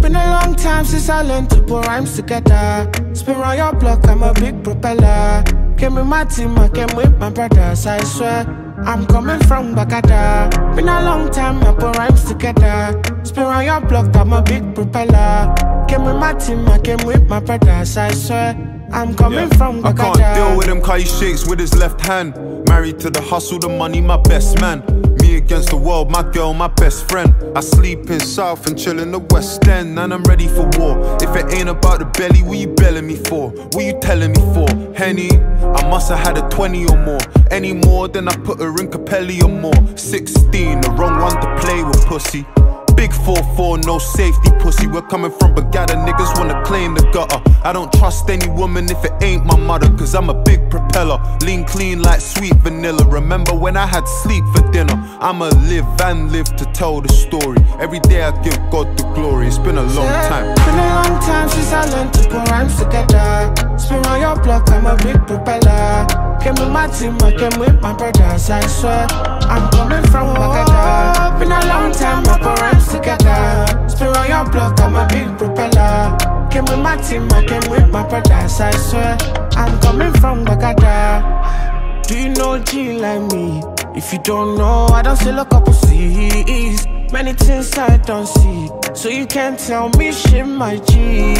been a long time since I learned to put rhymes together. Spin around your block, I'm a big propeller. Came with my team, I came with my brothers, I swear. I'm coming from Bagada. Been a long time, I put rhymes together. Spin around your block, I'm a big propeller. Came with my team, I came with my brothers, I swear. I'm coming from I can't deal with him cause he shakes with his left hand. Married to the hustle, the money, my best man. Against the world, my girl, my best friend. I sleep in South and chill in the West End, and I'm ready for war. If it ain't about the belly, what you belling me for? What you telling me for? Henny, I must have had a 20 or more. Any more than I put her in Capelli or more. 16, the wrong one to play with pussy. Big 4-4, no safety pussy. We're coming from Bagada, niggas wanna claim the gutter. I don't trust any woman if it ain't my mother, cause I'm a big propeller. Lean clean like sweet vanilla. Remember when I had sleep for dinner? I'ma live and live to tell the story. Every day I give God the glory. It's been a long time. Been a long time since I learned to put rhymes together. Spin around your block, I'm a big propeller. Came with my team, I came with my brothers, I swear. I'm coming from Bagada. Been a long time, I put rhymes together. Spin around your block, I'm a big propeller. Came with my team, I came with my brothers, I swear. I'm coming from Bagada. Do you know G like me? If you don't know, I don't sell a couple C's. Many things I don't see, so you can't tell me shit, my G.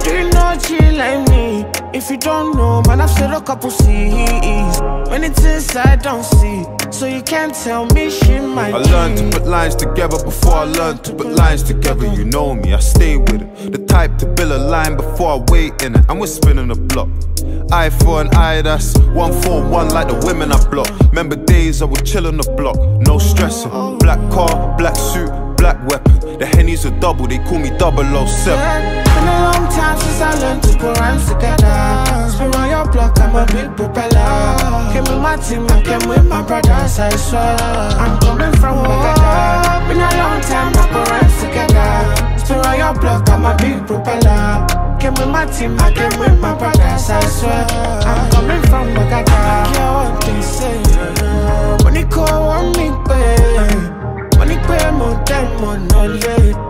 Do you know G like me? If you don't know, man, I've said a couple C's. Many things I don't see, so you can't tell me shit, my I G. learned to put lines together before I learned to put lines together. You know me, I stay with it. The type to build a line before I wait in it. And we're spinning the block. Eye for an eye, that's one for one, like the women I block. Remember days I would chill on the block, no stressing. Black car, black suit, black weapon. The Henny's a double, they call me 007 Been a long time since I learned to put rhymes together. Spin on your block, I'm a big propeller. Came with my team, I came with my brothers, I swear. I'm coming from Bagada Been a long time, I put rhymes together. Spin on your block, I'm a big propeller. Came with my team, I came with my brothers, I swear. I'm coming from Bagada Yeah, what they say? Money they call, money me, money When they pay more than money hundred